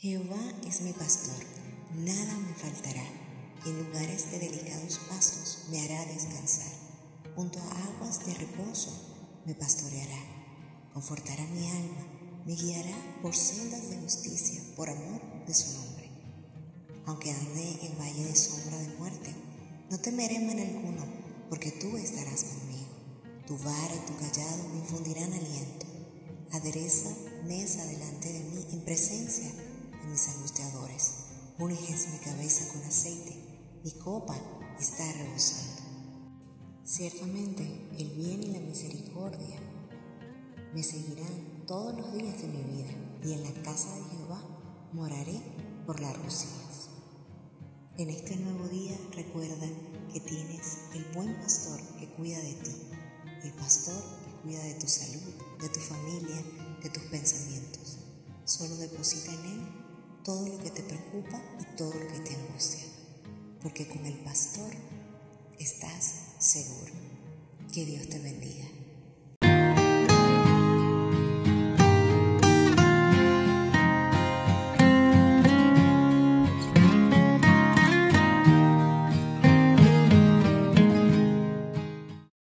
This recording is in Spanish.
Jehová es mi pastor, nada me faltará. En lugares de delicados pastos me hará descansar. Junto a aguas de reposo me pastoreará. Confortará mi alma, me guiará por sendas de justicia, por amor de su nombre. Aunque ande en valle de sombra de muerte, no temeré mal alguno, porque tú estarás conmigo. Tu vara y tu callado me infundirán aliento. Adereza mesa delante de mí en presencia mis angustiadores. Unes mi cabeza con aceite, mi copa está rebosando. Ciertamente el bien y la misericordia me seguirán todos los días de mi vida y en la casa de Jehová moraré por largos días. En este nuevo día recuerda que tienes el buen pastor que cuida de ti, el pastor que cuida de tu salud, de tu familia, de tus pensamientos. Solo deposita en él todo lo que te preocupa y todo lo que te angustia, porque con el pastor estás seguro. Que Dios te bendiga.